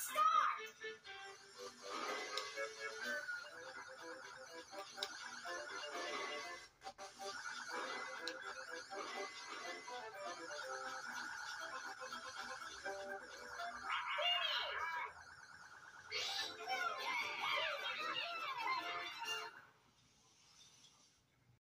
start.